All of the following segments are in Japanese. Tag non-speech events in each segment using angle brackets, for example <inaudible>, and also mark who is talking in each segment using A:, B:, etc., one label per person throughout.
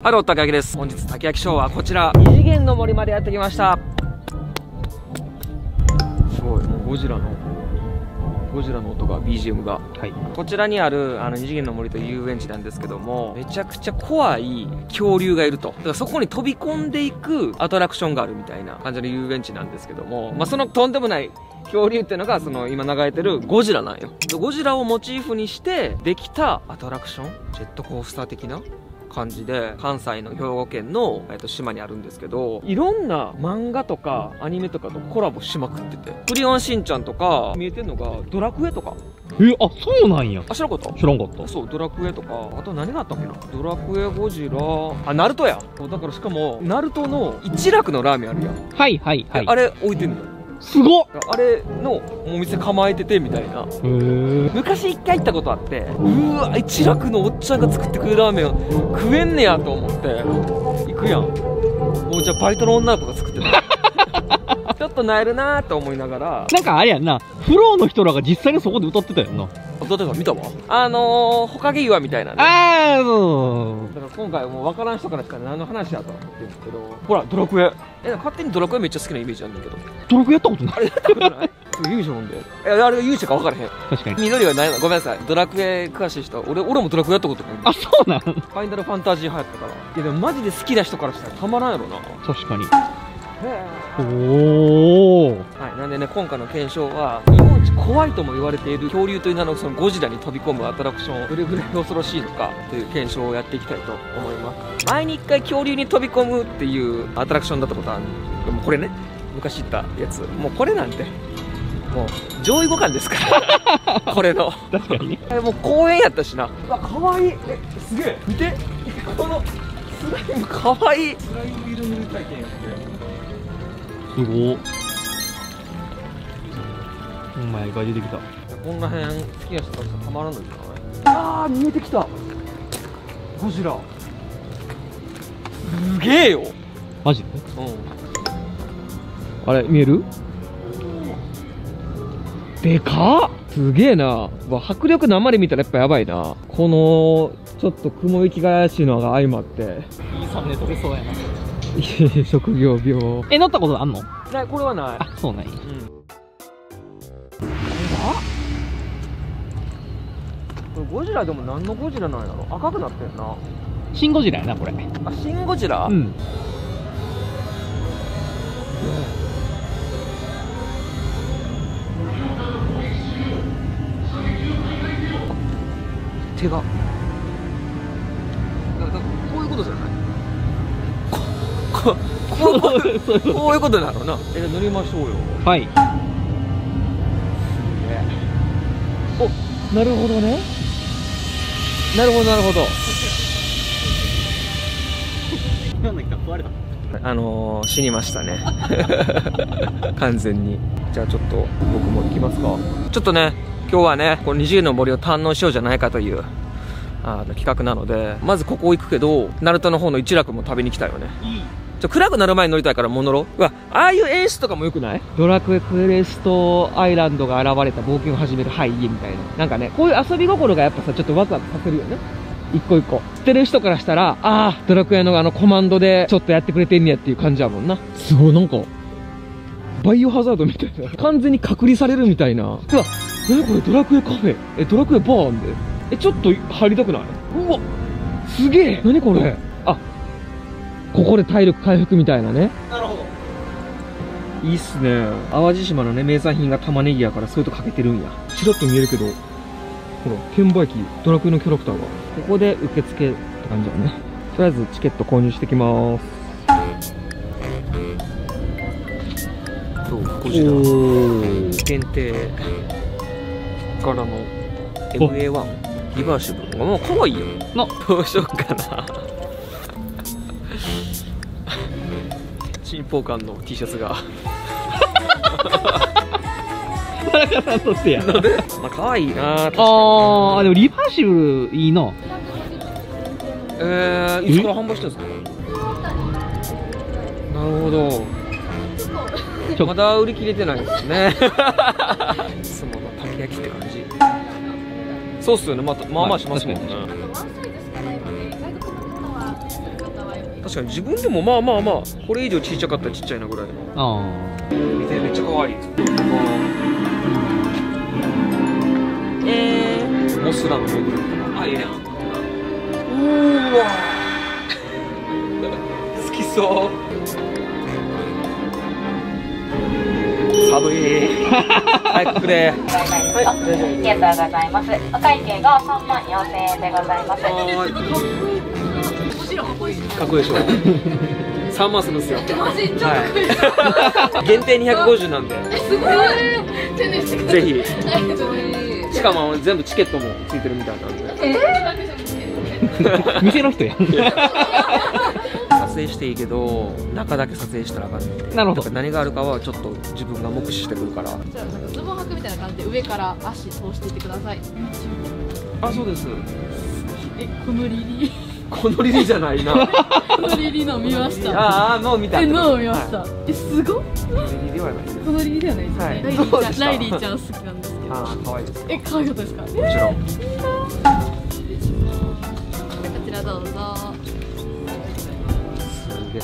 A: ハロー、竹明です。本日、竹明ショーはこちら、ニジゲンノモリまでやってきました。すごい、もうゴジラの、ゴジラの音が、BGM が。
B: はい。
A: こちらにある、あの、ニジゲンノモリという遊園地なんですけども、めちゃくちゃ怖い恐竜がいると。だからそこに飛び込んでいくアトラクションがあるみたいな感じの遊園地なんですけども、まあ、そのとんでもない恐竜っていうのが、その今流れてるゴジラなんよ。ゴジラをモチーフにしてできたアトラクション？ジェットコースター的な？感じで関西の兵庫県の、えっと島にあるんですけどいろんな漫画とかアニメとかとコラボしまくってて「クレヨンしんちゃん」とか見えてんのが「ドラクエ」とか。
B: え、あ、そうなんや。
A: あ知らんかった？
B: 知らんかった。
A: そうドラクエとか。あと何があったっけな？ドラクエゴジラ。あナルトや。そうだからしかもナルトの一楽のラーメンあるやん、
B: はいはいはい。
A: あれ置いてんのよ
B: すごっ。
A: あれのお店構えててみたいな。昔一回行ったことあってうわ一楽のおっちゃんが作ってくれるラーメン食えんねやと思って。行くやん。もうじゃあバイトの女の子が作ってたちょっとなえるなーと思いながら。
B: なんかあれやんな、フローの人らが実際にそこで歌ってたよな。
A: だってさ見たわ。あのー、ほかげ岩みたいなね。
B: あー、そう。
A: だから今回もう分からん人からしか何の話やと思ってるんですけど。ほらドラクエ。え勝手にドラクエめっちゃ好きなイメージあるんだけど。
B: ドラクエやったことない。
A: あれやったことない？勇者なんでえあれが勇者か分からへん。
B: 確かに。
A: 緑はないの。ごめんなさい。ドラクエ詳しい人。俺俺もドラクエやったことない。
B: あ、そうなん？
A: ファイナルファンタジー流行ったから。いやでもマジで好きな人からしたらたまらんやろな。
B: 確かに。
A: は
B: おー。
A: い。なんでね今回の検証は日本一怖いとも言われている恐竜という名のそのゴジラに飛び込むアトラクションどれぐらい恐ろしいのかという検証をやっていきたいと思います。前に一回恐竜に飛び込むっていうアトラクションだったことあるでもこれね昔行ったやつ。もうこれなんてもう上位互換ですから。<laughs> これの。
B: 確かに。
A: もう公園やったしな。うわかわい。いえすげえ。見て。このスライム。かわい。いスライム色塗り体験やって
B: すごっ。ほんまや、意外出てきた。
A: こんな辺好きな人からしたらたまらんのじゃない？あー見えてきた。ゴジラ。すげえよ。
B: マジで？
A: うん。
B: あれ、見える？でかっ。
A: すげえな。うわ迫力生で見たらやっぱやばいな。このちょっと雲行きが怪しいのが相まって。
B: いいサムネ撮れそうやな。
A: 職業病。
B: え、乗ったことあんの？
A: ないこれはない。
B: あ、そうなんや。
A: うん。これゴジラでも何のゴジラなんやろ？赤くなってんな。
B: シンゴジラやな、これ。
A: あシン・ゴジラ、
B: うん。
A: 手が。こういうことじゃない？こここういうことこういうな。え乗りましょうよ。
B: はい。
A: おなるほどね。なるほどなるほど。
B: 今の人壊れた。
A: あのー、死にましたね。<laughs> 完全に。じゃあちょっと僕も行きますか。ちょっとね今日はねこの二次元の森を堪能しようじゃないかというあの企画なのでまずここ行くけどナルトの方の一楽も食べに来たよね。
B: いい。
A: ちょ暗くなる前に乗りたいからもう乗ろううわああいう演出とかもよくない？ドラクエクエストアイランドが現れた冒険を始めるハイみたいな。なんかねこういう遊び心がやっぱさちょっとワクワクさせるよね。一個一個。知ってる人からしたらああドラクエのあのコマンドでちょっとやってくれてんねやっていう感じやもんな。すごいなんかバイオハザードみたいな。<laughs> 完全に隔離されるみたいな。うわ何これドラクエカフェ？えドラクエバーンで？えちょっと入りたくない？うわすげえ！何これ？あここで体力回復みたいなね。
B: なるほど。
A: いいっすね。淡路島のね名産品が玉ねぎやからそういうとこかけてるんや。チラッと見えるけどほら券売機ドラクエのキャラクターが。ここで受付って感じだね。とりあえずチケット購入してきます。どう？ゴジラ
B: お
A: 限定からの MA1 リバーシブル。もう可愛いよ。
B: な。
A: どうしよっかなチンポーカンの T シャツが。
B: 田中さんとしてや。
A: なまあ可愛いな
B: あー、でもリバーシブルいいな。
A: えー、いつから販売してるんですか？なるほど。まだ売り切れてないですね。いつものたき焼きって感じ。そうっすよね。またまあまあしますもんね、
B: まあ
A: 確かに自分でもまあまあまあこれ以上ちっちゃかったらちっちゃいなぐらい。の
B: あ。
A: 見てめっちゃ可愛い。えー、モスラのぬいぐるみかなあいいやんうー。わ好きそう。寒い。早くくれ <laughs> はい。
C: ありがとうございます。お会計が3万4000円でございます。
A: はーいかっこいいでしょ。3万するんですよ。はい。限定250なんで。す
D: ごい。
A: ぜひ。
D: れ <laughs>
A: しかも全部チケットもついてるみたいなんで。
B: あ店の人や
A: 撮影していいけど中だけ撮影したらあかん
B: なるほど。
A: 何があるかはちょっと自分が目視してくるから。
D: じゃあなんかズボン履くみたいな感じで上から足通していってください。
A: あそうです。
D: えこのリリ
A: このリリーじゃないな。
D: ーこのリリーの見ました。
A: ああもう見た。
D: えのを見ました、
A: は
D: えすごっ。
A: いリリーではないです。
D: このリリーではないですよね、
A: はい。
D: ライリーちゃんライリーちゃん好きなんですけど。
A: ああ可愛いですよ
D: え可愛かったですか？
A: もちろん。
D: こちらどうぞ。
A: すげえ。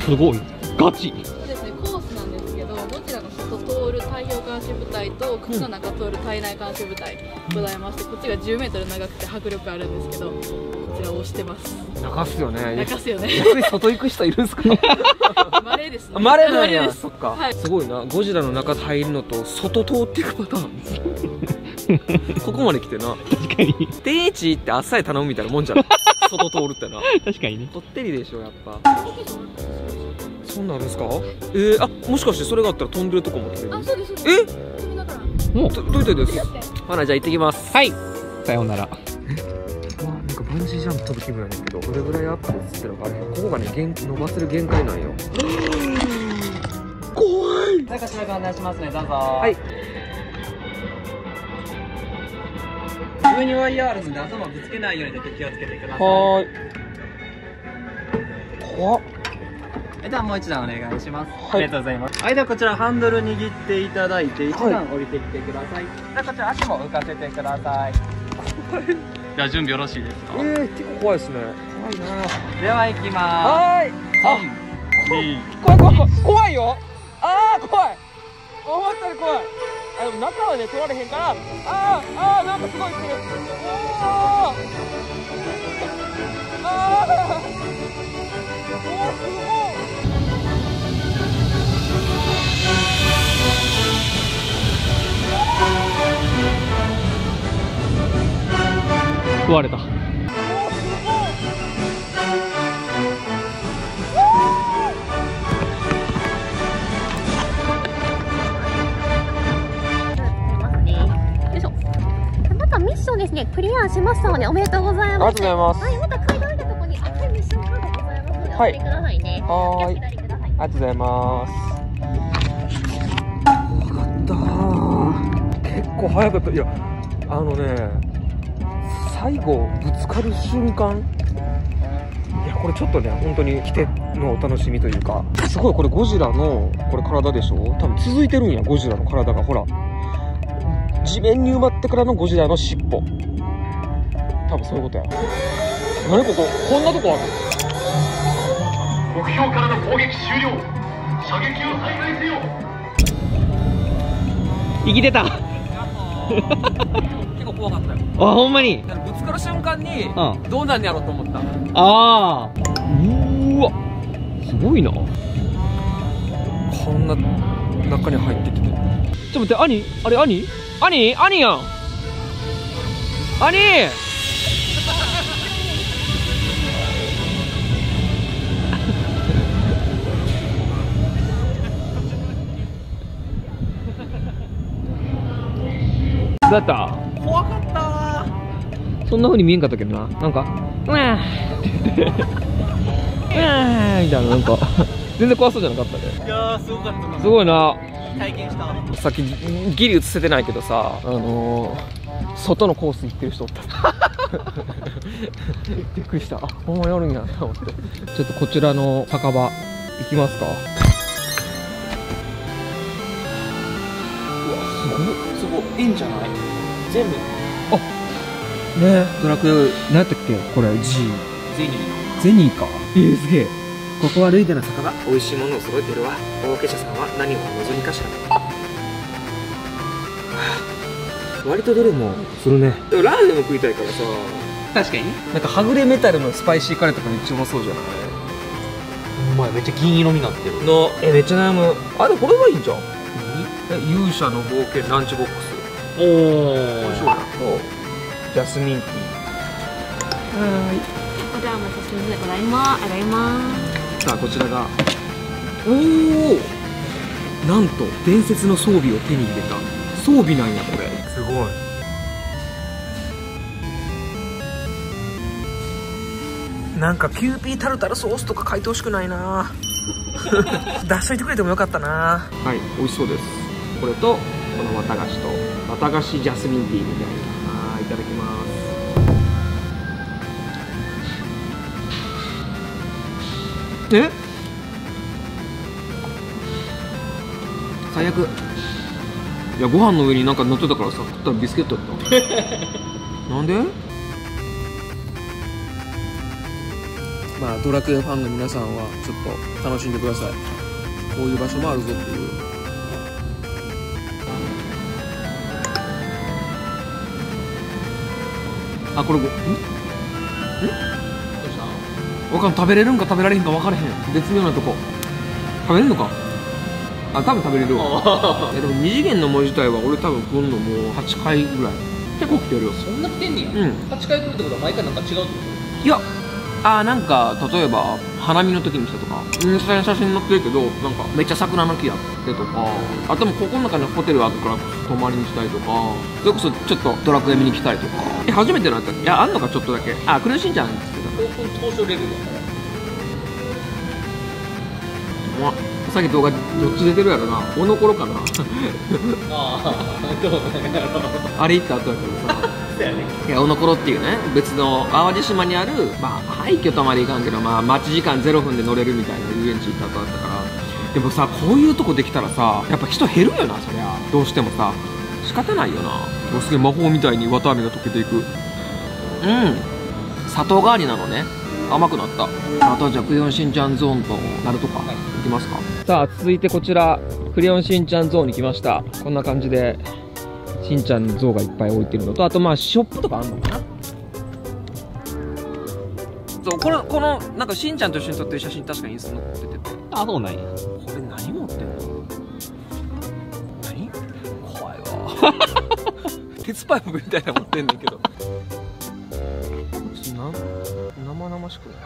B: すごい。ガチ。
D: そうですねコースなんですけどどちらが外通る太陽監視部隊と口の中通る体内監視部隊ございまして、こっちが 10m 長くて迫力あるんですけどこちらを押してます。
A: 泣かすよね。
D: 泣かすよね。
A: 逆に外行く人いるんすか？
D: マレーですね。
A: あマレーなんや。そっか、
D: はい
A: すごいな。ゴジラの中入るのと外通っていくパターン。<laughs> ここまで来てな。
B: 確かに。
A: 定位置ってあっさり頼むみたいなもんじゃん外通るってな。<laughs>
B: 確かにね。
A: こってりでしょやっぱ。そんなんあるんですか？えー、あもしかしてそれがあったら飛んでるとこも飛べる？
D: あそうですそう
A: え
D: です。飛びながら。
B: もう
A: どどういったです？ほなじゃあ行ってきます。
B: はい。さようなら
A: わなん。かバンジージャンプ飛ぶ気分やねん。けどどれぐらいアップでつってるのかあれここがね伸ばせる限界なん。よ怖い
E: はい、こちらご案内しますね、どうぞ。
A: は。
E: い上にワイヤーあるので頭ぶつけないようにだけ気をつけてください。
A: はーい怖っ
E: ではもう一段お願いします。
A: はい
E: ありがとうございます。はい、ではこちらハンドル握っていただいて、一段降りてきてください。ではこちら足も浮かせてください。では準備よろしいですか？
A: えー、結構怖いですね。怖いな。
E: では行きま
A: はーい。
E: す。3、2、
A: 怖い怖い怖い。怖いよ。あー怖い。思ったより怖い。あでも中はね取られへんから。あーあーなんかすごい来るおー。あー。おーすごい
B: 食われた。
F: またミッションですね、クリアしましたので、おめでとうござい
A: ありが
F: ます。
A: とうございます。
F: はい、また階段降りたところに赤いミッションカードございますので、お
A: はい。
F: 入りくださいね。
A: はーい。ありがとうございます。怖かったー。結構早かった。いやあのね最後ぶつかる瞬間。いやこれちょっとね本当に来てのお楽しみというか。すごいこれゴジラのこれ体でしょ？多分続いてるんやゴジラの体が。ほら。地面に埋まってからのゴジラの尻尾。多分そういうことや。何ここ？こんなとこある？
G: 目標からの攻撃終了。射撃を再開せよ。
B: 生きてた
A: 怖かったよ。
B: あほんまに？
A: ぶつかる瞬間に
B: うん。
A: どうなんやろうと思った。
B: ああうーわ。すごいな。
A: こんな中に入ってきて。
B: ちょっと待って兄あれ兄兄兄やん。兄どうだった？
E: 怖かった
B: そんな風に見えんかったけどな。なんか「うわー」って言って「うわー」みたいななんか。全然怖そうじゃなかったね
E: いやー、すごかったな。
B: すごいな。
E: 体験した。
A: さっきギリ映せてないけどさあのー外のコース行ってる人おった。びっくりした。あほんまやるんやと思って。ちょっとこちらの酒場行きますか。うわすごい
E: すごい、いいんじゃない？全部、
A: ね。ドラクエ。何やったっけ？これ。G
E: ゼニー。
A: ゼニーか。えー、すげえ。ここはルイデな酒場美味しいものを揃えてるわ。大家者さんは何をお望みかしら。はあ。割とどれもするね。でもラーメンも食いたいからさ。
E: 確かに。
A: なんかはぐれメタルのスパイシーカレーとかめっちゃうまそうじゃない
E: お前めっちゃ銀色になってる。
A: のえめっちゃ悩む。あでもこれはいいんじゃん。え勇者の冒険ランチボックス
E: おお
A: そうやそうジャスミンティー。はーい
F: おじゃあお写真でございますありがとうございます
A: さあこちらがおおなんと伝説の装備を手に入れた装備なんやこれ
E: すごい
A: なんかキューピータルタルソースとか書いてほしくないな出しといてくれてもよかったなはい美味しそうです。これとこの綿菓子と綿菓子ジャスミンティーみたいなはいいただきます。え？最悪。いやご飯の上になんか乗ってたからさ食ったらビスケットだった。<laughs> なんで？まあドラクエファンの皆さんはちょっと楽しんでください。こういう場所もあるぞっていうあこれごん？んわかん食べれるんか食べられへんか分からへん絶妙なとこ。食べれるのか？あ多分食べれる。わいやでも二次元の文字自体は俺多分来んのもう8回ぐらい。結構来てるよ。
E: そんな来てんねや。
A: うん。
E: 8回来るってことは毎回なんか違うってこ
A: いやあーなんか例えば花見の時にしたとかインスタに写真載ってるけどなんかめっちゃ桜の木やってとかあともここの中にホテルあるから泊まりにしたりとかそれこそちょっとドラクエ見に来たりとか。え初めてのやったいやあんのかちょっとだけ。あ苦しいんじゃないですけど
E: 当初レベルやから
A: まさっき動画どっち出てるやろな。おのころかな。
E: ああどうなんやろ
A: あれ行った後やけどさ。<laughs> いやおのころっていうね別の淡路島にあるまあ廃墟とまでいかんけどまあ待ち時間0分で乗れるみたいな遊園地行った後だったから。でもさこういうとこできたらさやっぱ人減るよなそりゃ。どうしてもさ。仕方ないよな。おすげえ魔法みたいに綿あめが溶けていく。うん。砂糖代わりなのね。甘くなった。あとはじゃあクレヨンしんちゃんゾーンとナルトか、行きますか。さあ続いてこちら。クレヨンしんちゃんゾーンに来ました。こんな感じでしんちゃんの像がいっぱい置いてるのとあとまあショップとかあんのかなそうこれこのなんかしんちゃんと一緒に撮ってる写真確かにインスタに載ってて。
E: あそうなんや。
A: これ何持ってんの？何？怖いわ。<laughs> 鉄パイプみたいなの持ってんねんけど。生々しくない？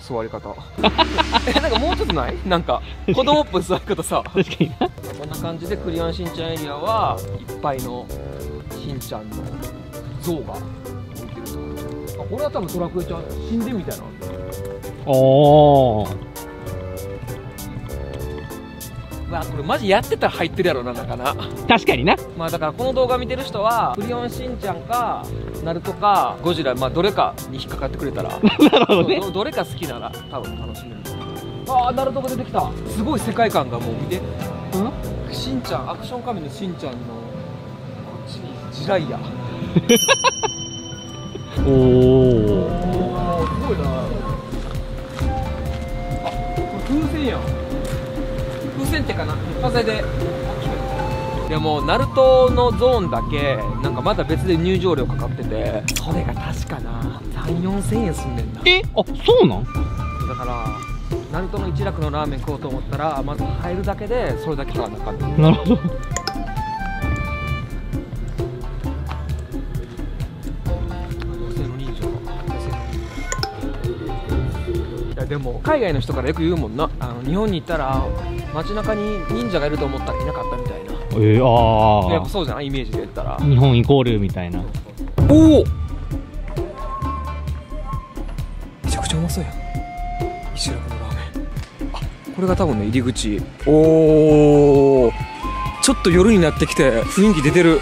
A: 座り方。<laughs> えなんかもうちょっとない？なんか子供っぽい座り方さ。
E: 確かにな。
A: こんな感じでクレヨンしんちゃんエリアはいっぱいのしんちゃんの像がとあこれは多分ドラクエちゃん神殿みたいな。のある
E: おー。
A: うわこれマジやってたら入ってるやろななんかな。
E: 確かにな。
A: まあだからこの動画見てる人はクレヨンしんちゃんかナルトかゴジラまあどれかに引っかかってくれたら。<laughs>
E: なるほどね。
A: どどれか好きなら多分楽しめる。と思うああナルトが出てきた。すごい世界観がもう見て。うん？しんちゃんアクション仮面のしんちゃんのこっちに地雷や。<laughs> <laughs>
E: おお
A: お風船ってかな。風ででもナルトのゾーンだけなんかまだ別で入場料かかってて。それが確かな。3 4千円すんねんな。
E: えあそうなん？
A: だからナルトの一楽のラーメン食おうと思ったらまず入るだけでそれだけ買わなあかんねん。
E: なるほど。
A: でも海外の人からよく言うもんな。あの日本に行ったら街中に忍者がいると思ったらいなかったみたいな。
E: えー、あ
A: やっぱそうじゃない？イメージで言ったら。
E: あ日本イコールみたいな。
A: おお！めちゃくちゃうまそうやん。石楽のラーメン。あこれが多分ね入り口。おおちょっと夜になってきて雰囲気出てる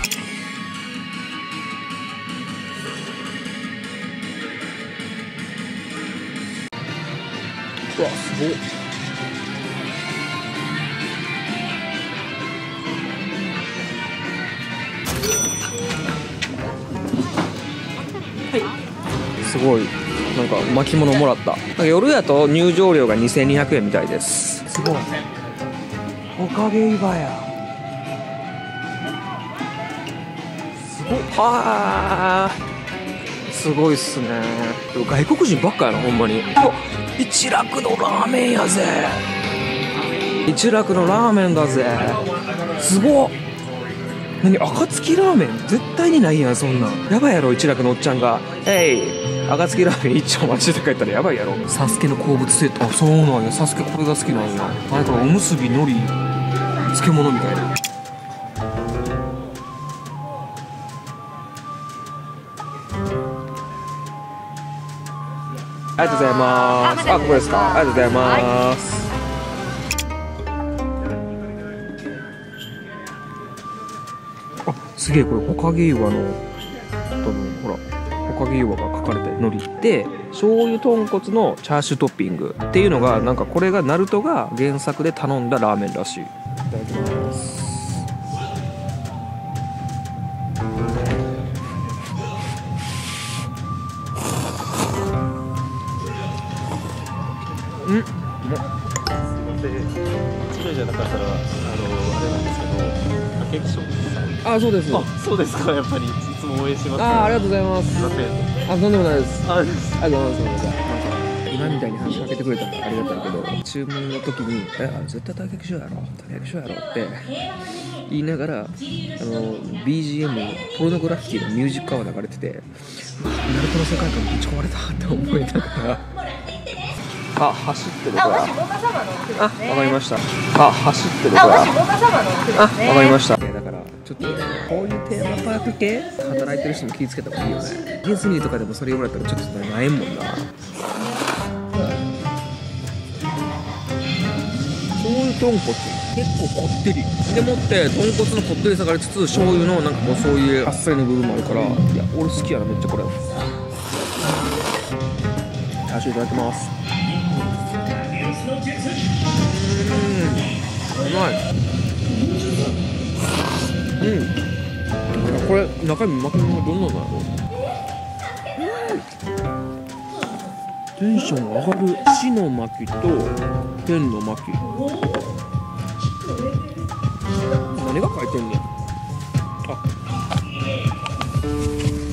A: すごいなんか巻物もらった。なんか夜だと入場料が2200円みたいです。すごい。おかげ岩やすごい。はあすごいっすね。外国人ばっかやなほんまに。お一楽のラーメンやぜ。一楽のラーメンだぜ。すごっ何暁ラーメン？絶対にないやんそんなん。やばいやろ一楽のおっちゃんが「えい。暁ラーメン一丁待ち」とか言ったらやばいやろ。サスケの好物セット。あそうなんや。サスケこれが好きなんや。なんかおむすび海苔漬物みたいな。ありがとうございます。あここですか？ありがとうございます、すげえこれほかげ岩の多分ほらほかげ岩が書かれて海苔で醤油豚骨のチャーシュートッピングっていうのがなんかこれがナルトが原作で頼んだラーメンらしい。いただきます。
H: あ
A: そうです
H: あ、そうですか、やっぱり、いつも応援してます。
A: あありがとうございます
H: すいません。
A: あとんでもないです
H: あ、
A: ありがとうございます。なんか今みたいに話しかけてくれたらありがたいけど、<laughs> 注文の時に、え、あ絶対竹木賞やろ、竹木賞やろって言いながら、あの、BGM、ポルノグラフィティのミュージックアワー流れてて、ナルトの世界観ぶち壊れたって思いながら、あ、走ってるから。あ、わかりました。あ、走ってるから。あ、わかりました。ちょっと、こういうテーマパーク系働いてる人に気ぃつけた方がいいよね。ディズニーとかでもそれ言われたらちょっとなえんもんな。醤油豚骨。結構こってり。でもって豚骨のこってりさがありつつ醤油のなんかこうそういうあっさりの部分もあるから。いや俺好きやなめっちゃこれ。チャーシューいただきます。うん。うまい。うん。これ中身巻き物がどんなのだろう？テンション上がる死の巻と天の巻。何が書いてんねん？あ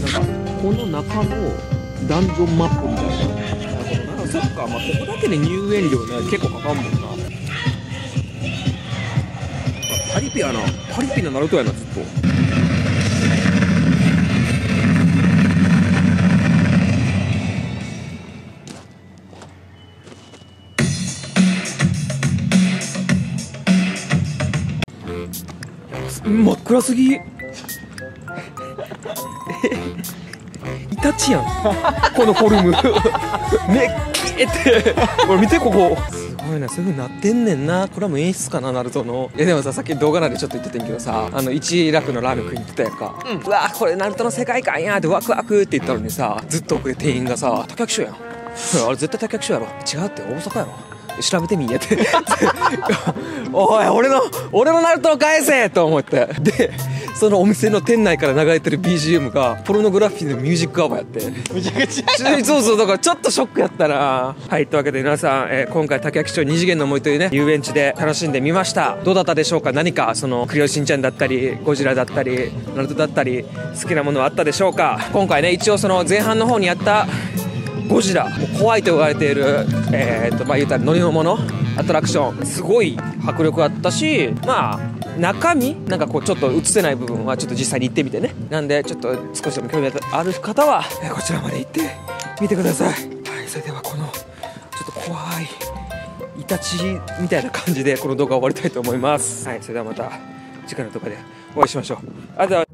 A: なんかこの中のダンジョンマップみたいな。なるほどなそっか、まあ、ここだけで入園料ね結構かかんもんな。パリピやな。パリピなナルトやなずっと。真っ暗すぎ。え <laughs> イタチやん。このフォルム。<laughs> めっきって。<laughs> これ見てここ。すごいなそうい。う風になってんねんな。これはもう演出かなナルトの。いやでもささっき動画なんでちょっと言ってたんけどさあの一楽のラーメン食いに行ってたやんか、うわこれナルトの世界観や。ってワクワクって言ったのにさずっと奥で店員がさ竹役所やんあれ絶対竹役所やろ違うって大阪やろ調べてみんやって。<laughs> おい俺の俺のナルトを返せと思って。でそのお店の店内から流れてる BGM がポルノグラフィティのミュージックアワーやって。
H: むちゃくちゃ。
A: そうそうだからちょっとショックやったな。はいというわけで皆さん、えー今回竹焼町二次元の思いというね遊園地で楽しんでみました。どうだったでしょうか？何かそのクレヨンしんちゃんだったりゴジラだったりナルトだったり好きなものはあったでしょうか？今回ね一応その前半の方にやったゴジラ。怖いと言われているえー、とまあ言うたら乗り物アトラクション。すごい迫力あったしまあ中身？なんかこうちょっと映せない部分はちょっと実際に行ってみてね。なんでちょっと少しでも興味ある方はこちらまで行ってみてください。はいそれではこのちょっと怖いイタチみたいな感じでこの動画を終わりたいと思います。はいそれではまた次回の動画でお会いしましょう。あとうございました。